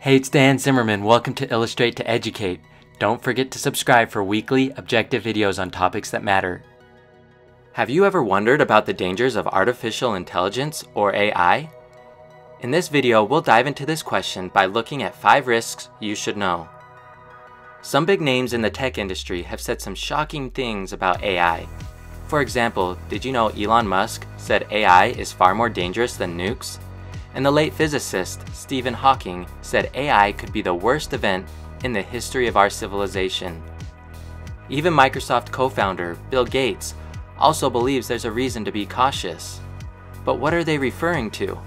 Hey, it's Dan Zimmerman. Welcome to Illustrate to Educate. Don't forget to subscribe for weekly, objective videos on topics that matter. Have you ever wondered about the dangers of artificial intelligence, or AI? In this video, we'll dive into this question by looking at 5 risks you should know. Some big names in the tech industry have said some shocking things about AI. For example, did you know Elon Musk said AI is far more dangerous than nukes? And the late physicist Stephen Hawking said AI could be the worst event in the history of our civilization. Even Microsoft co-founder Bill Gates also believes there's a reason to be cautious. But what are they referring to?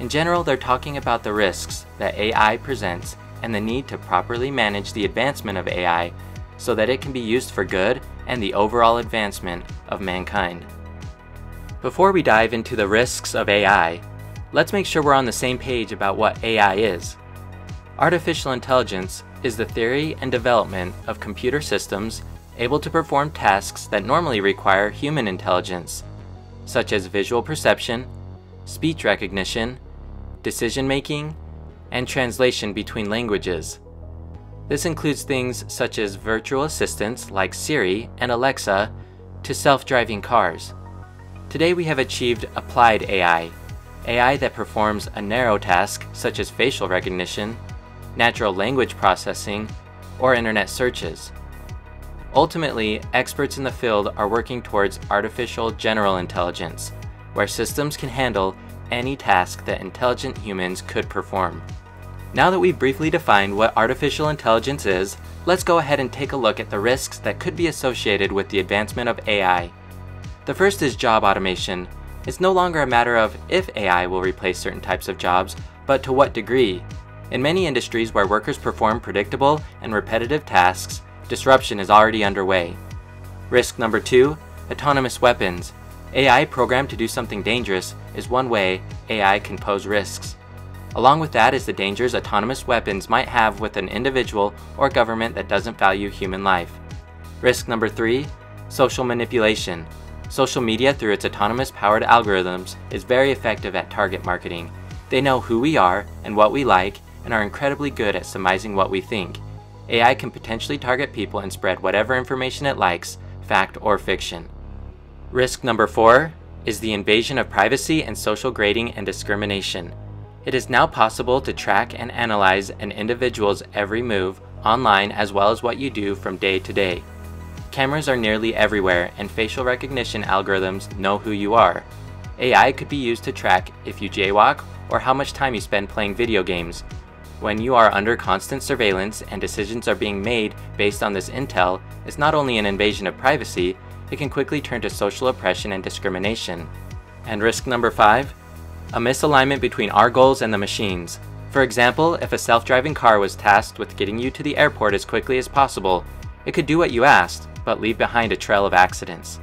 In general, they're talking about the risks that AI presents and the need to properly manage the advancement of AI so that it can be used for good and the overall advancement of mankind. Before we dive into the risks of AI, let's make sure we're on the same page about what AI is. Artificial intelligence is the theory and development of computer systems able to perform tasks that normally require human intelligence, such as visual perception, speech recognition, decision making, and translation between languages. This includes things such as virtual assistants like Siri and Alexa to self-driving cars. Today we have achieved applied AI, AI that performs a narrow task such as facial recognition, natural language processing, or internet searches. Ultimately, experts in the field are working towards artificial general intelligence, where systems can handle any task that intelligent humans could perform. Now that we've briefly defined what artificial intelligence is, let's go ahead and take a look at the risks that could be associated with the advancement of AI. The first is job automation. It's no longer a matter of if AI will replace certain types of jobs, but to what degree. In many industries where workers perform predictable and repetitive tasks, disruption is already underway. Risk number two, autonomous weapons. AI programmed to do something dangerous is one way AI can pose risks. Along with that is the dangers autonomous weapons might have with an individual or government that doesn't value human life. Risk number three, social manipulation. Social media through its autonomous powered algorithms is very effective at target marketing. They know who we are and what we like and are incredibly good at surmising what we think. AI can potentially target people and spread whatever information it likes, fact or fiction. Risk number four is the invasion of privacy and social grading and discrimination. It is now possible to track and analyze an individual's every move online as well as what you do from day to day. Cameras are nearly everywhere and facial recognition algorithms know who you are. AI could be used to track if you jaywalk or how much time you spend playing video games. When you are under constant surveillance and decisions are being made based on this intel, it's not only an invasion of privacy, it can quickly turn to social oppression and discrimination. And risk number five a misalignment between our goals and the machines. For example, if a self-driving car was tasked with getting you to the airport as quickly as possible, it could do what you asked, but leave behind a trail of accidents.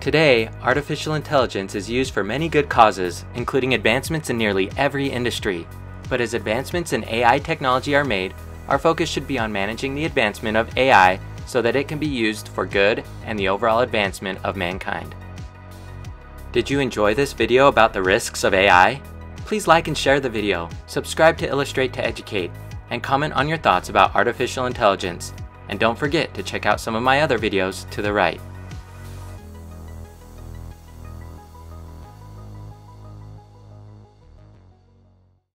Today, artificial intelligence is used for many good causes, including advancements in nearly every industry. But as advancements in AI technology are made, our focus should be on managing the advancement of AI so that it can be used for good and the overall advancement of mankind. Did you enjoy this video about the risks of AI? Please like and share the video, subscribe to Illustrate to Educate, and comment on your thoughts about artificial intelligence. And don't forget to check out some of my other videos to the right.